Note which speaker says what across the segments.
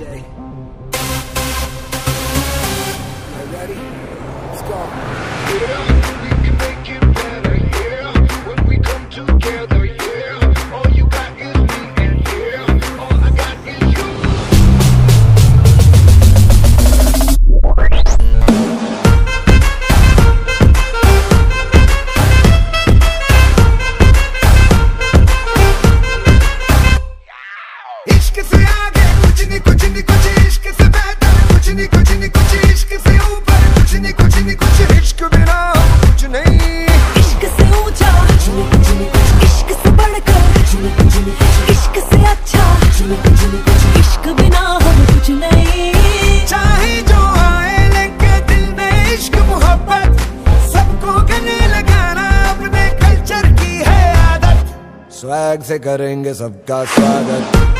Speaker 1: DJ. You ready? Let's go.
Speaker 2: Yeah, we can make it better, yeah. When we come together, yeah. All you got is me, and yeah. All I got is you.
Speaker 1: Hiç kimse yardım कुछ नहीं कुछ नहीं कुछ इश्क से बेहतर कुछ नहीं कुछ नहीं कुछ इश्क से ऊपर कुछ नहीं कुछ नहीं कुछ इश्क बिना कुछ नहीं।
Speaker 3: इश्क से ऊँचा इश्क से बढ़कर इश्क से अच्छा इश्क बिना हम कुछ नहीं।
Speaker 1: चाहे जो आए लेके दिल में इश्क मोहब्बत सबको गले लगाना अपने कल्चर की है आदत। स्वैग से करेंगे सबका स्वागत।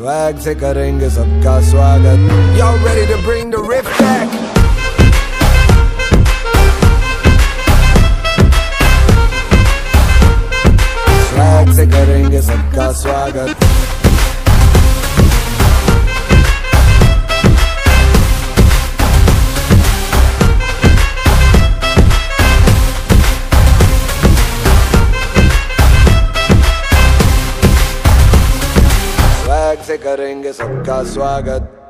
Speaker 1: स्वैग से करेंगे सबका स्वागत Y'all ready to bring the riff back swag से करेंगे सबका स्वागत करेंगे सबका स्वागत।